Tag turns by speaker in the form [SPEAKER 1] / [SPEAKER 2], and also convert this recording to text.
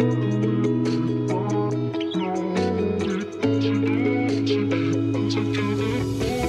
[SPEAKER 1] Thank together.